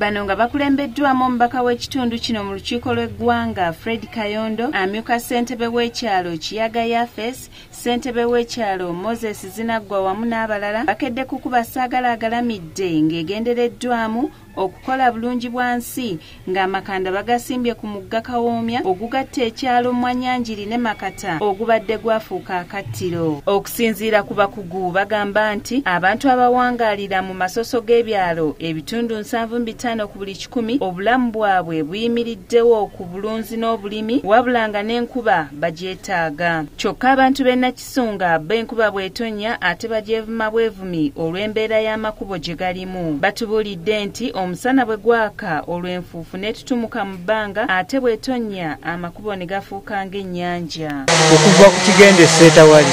bano nga bakulembeddwamu omubaka w'ekitundu kino mu lukiiko lw'eggwanga fred kayondo amyuka ssentebe w'ekyalo kiyaga yafes ssentebe w'ekyalo moses zinaggwa wamu n'abalala bakedde kukuba saagala agalamidde ng'egendereddwamu okukola bulungi bwa nsi ng'amakanda bagasimbye ku mugga kawoomya ogugatta ekyalo mwanyanjiri ne makata ogubadde gwafuuka akattiro. Okusinziira ku bakugu bagamba nti abantu abawangaalira mu masoso g'ebyalo ebitundu nsanvu bitaano ku buli kikumi obulamu bwabwe buyimiriddewo ku bulunzi n'obulimi wabula nga n'enkuba bagyetaaga. Kyokka abantu b'e nakisunga b'enkuba bw'etonnya ate bagyevuma bwevumi olw'embeera y'amakubo gye galimu. Batubuulidde nti omusana bwe gwaka olw'enfuufu n'etutumuka mu bbanga ate bw'etonnya amakubo ne gafuuka ng'ennyanja. Okuva ku kigende seetawali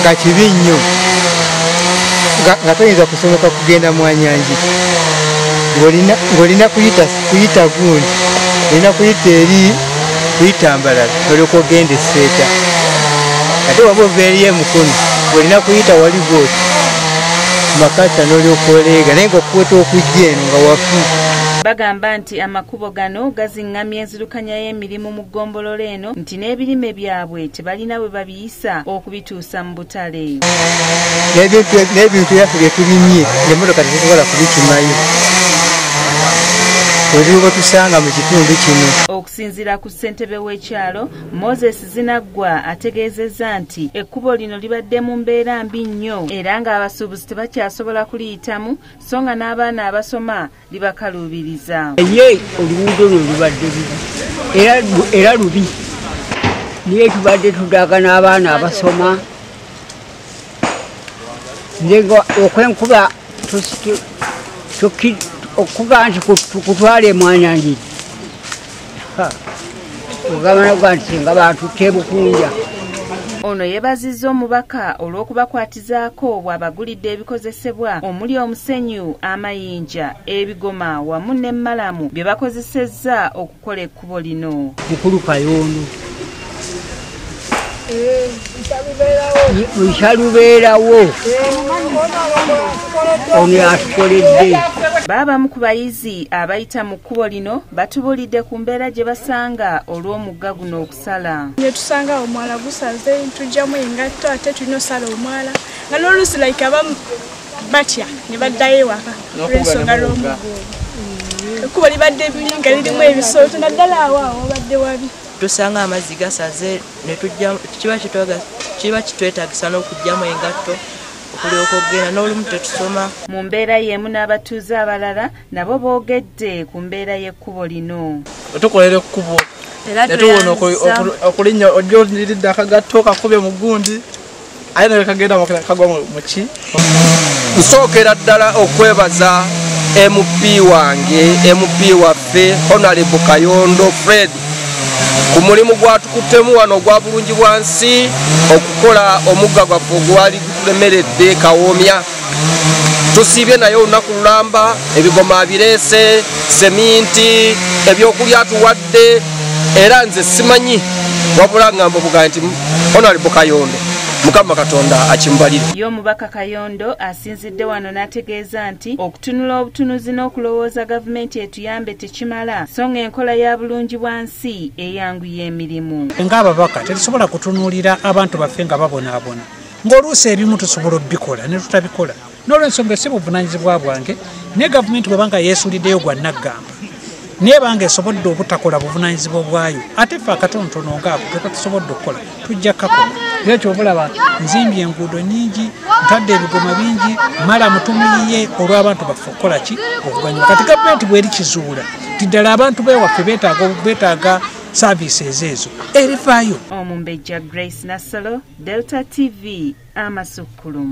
nga kibi nnyo nga toyinza kusoboka kugenda mwanyanji ng'olina kuyita gundi. Olina kuyita eri kuyita mbalala olyoka ogenda eseeta ate waba ova eri emukono olina kuyita wali bwoti makata n'olyoka oleega naye ngaokuweta okujja eno nga wafu. Bagamba nti amakubo gano gaziŋŋamya enzirukanya y'emirimu mu ggombolola eno nti n'ebirime byabwe tebalina bwe babiyisa okubituusa mu butale. N'ebintu byaffe bye tulimye emmotoka tetusobola kubikimayo wetuba tusanga mu kitundu kino. Okusinziira ku ssentebe w'ekyalo moses zinaggwa ategeezezza nti ekkubo lino libadde mu mbeera mbi nnyo era ng'abasuubuzi tebakyasobola kuliyitamu so nga n'abaana abasoma libakaluubiriza ye oluguudo lwe lubadde lubi era lubi. Niye tubadde tudaaga n'abaana abasoma. Okwenkuba okuga nti kutwala emwanyanjiri ogabanaga nti singa batutte bukunja ono yeebazizza omubaka olw'okubakwatizaako bw'abagulidde ebikozesebwa omuli omusenyu amayinja ebigoma wamu n'emmalamu bye bakozesezza okukola ekkubo lino. Mukulu kayondo nkyalubeerawo ono yatukoledde baabamu ku bayizi abayita mu kkubo lino batubulidde ku mbeera gye basanga olw'omugga guno okusala. Ne tusanga omwala gusaze tujjamu engatto ate tulina osala omwala. Nga n'oluusi like abamu batya ne baddayo ewaka olw'ensonga lw'omugga ekkubo libadde biri nga lirimu ebisooto naddala awo awo babadde wabi. Tusanga amazzi gasaze kiba kitwetagisa n'okugjamu engatto okulyoka okgenda n'olumu tetusoma. Mu mbeera y'emu n'abatuuze abalala nabo boogedde ku mbeera y'ekkubo lino. Tukolera ekkubo. Netubona okulinnya ojja oliridde akagatto kakubye mu gundi. Aye naye kagenda kagwa muki nsookera ddala okwebaza mp wange mp waffe honorable kayondo fred ku mulimu gwatukuttemu wano ogwa bulungi bwa nsi okukola omugga gwaffe ogwali gutulemeredde kawoomya tusiibye naye olunaku lulamba ebigoma bireese seminti ebyokulya tuwadde era nze simanyi wabula ngamba obugaa nti honorable kayondo mukama katonda akimbalire. Ye omubaka kayondo asinzidde wano n'ategeeza nti okutunula obutunuzi n'okulowooza gavumenti etuyambe tekimala so nga enkola ya bulungi bwa nsi eyanguya emirimu. Ng'ababaka tetusobola kutunuulira abantu baffe nga babonaabona. Ng'oluusi ebimu tusobola obbikola ne tutabikola. N'olwensonga esi buvunanyizibwa bwange ne gavumenti bwebanga yeesuliddeyo gwa naggamba naye banga esobodde obutakola buvunanyizibwa bwayo ate ffe akatonotono ngaako ketatusobodde okukola tujja kakola era kyobulaba nzimbye enguudo nyingi ntadde ebigoma bingi mala mutumiyiye olw'abantu baffe okukola ki? Okuganyuma kati gavumenti bweri kizuula tiddala abantu bewaffe beetaaga saaviisi ezeezo erivaayo omumbejja grace nassalo delta tv amasukkulumu